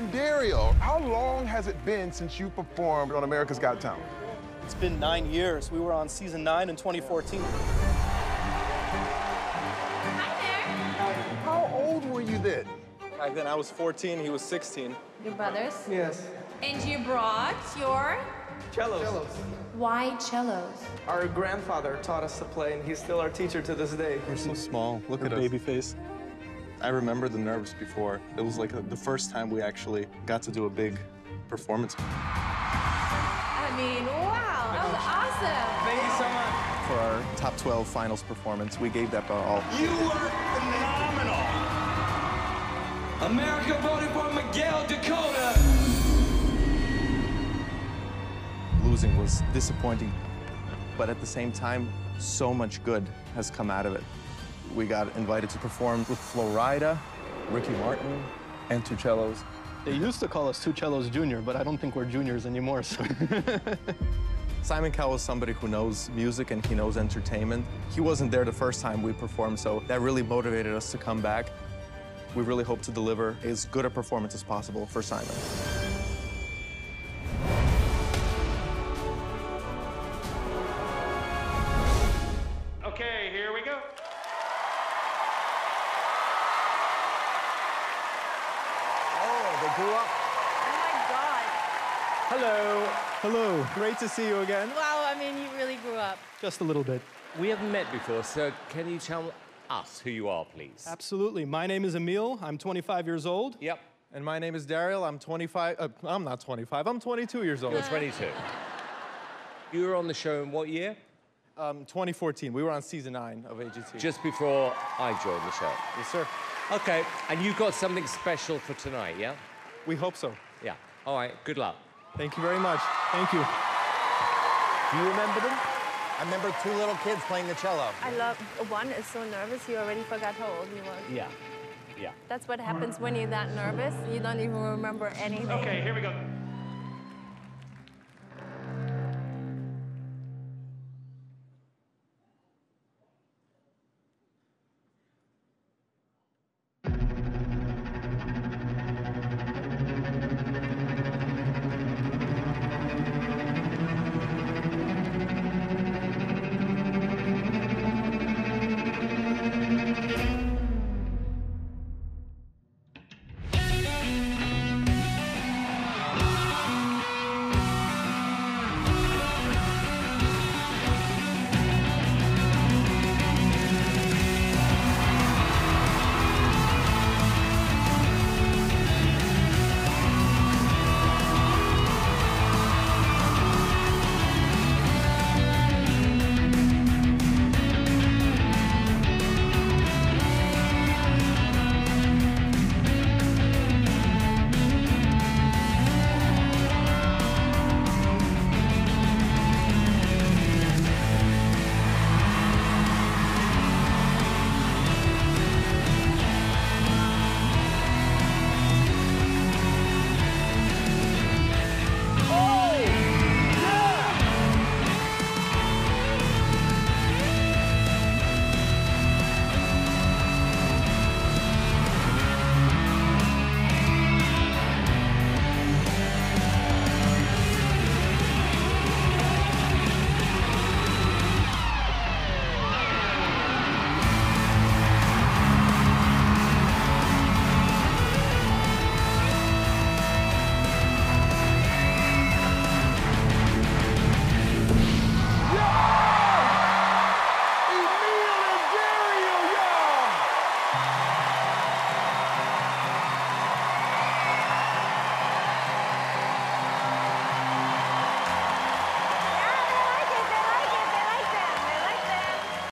And Dariel, how long has it been since you performed on America's Got Talent? It's been nine years. We were on season nine in 2014. How old were you then? Back then I was 14, he was 16. Your brothers? Yes. And you brought your Cellos. cellos. why cellos? Our grandfather taught us to play, and he's still our teacher to this day. We're so small. Look at baby face. I remember the nerves before. It was like the first time we actually got to do a big performance. I mean, wow, that was awesome. Thank you so much. For our top 12 finals performance, we gave that our all. You were phenomenal. America voted for Miguel Dakota. Losing was disappointing, but at the same time, so much good has come out of it. We got invited to perform with Flo Rida, Ricky Martin, and two cellos. They used to call us Two Cellos Junior, but I don't think we're juniors anymore. So. Simon Cowell is somebody who knows music and he knows entertainment. He wasn't there the first time we performed, so that really motivated us to come back. We really hope to deliver as good a performance as possible for Simon. They grew up. Oh my God. Hello. Hello. Great to see you again. Wow, I mean, you really grew up. Just a little bit. We haven't met before, so can you tell us who you are, please? Absolutely. My name is Emil. I'm 25 years old. Yep, And my name is Dariel. I'm 25. Uh, I'm not 25. I'm 22 years old. you're 22. You were on the show in what year? Um, 2014. We were on season nine of AGT. Just before I joined the show. yes, sir. Okay, and you've got something special for tonight, yeah? We hope so. Yeah. All right, good luck. Thank you very much. Thank you. Do you remember them? I remember two little kids playing the cello. I love one is so nervous he already forgot how old he was. Yeah. Yeah. That's what happens when you're that nervous. You don't even remember anything. Okay, here we go.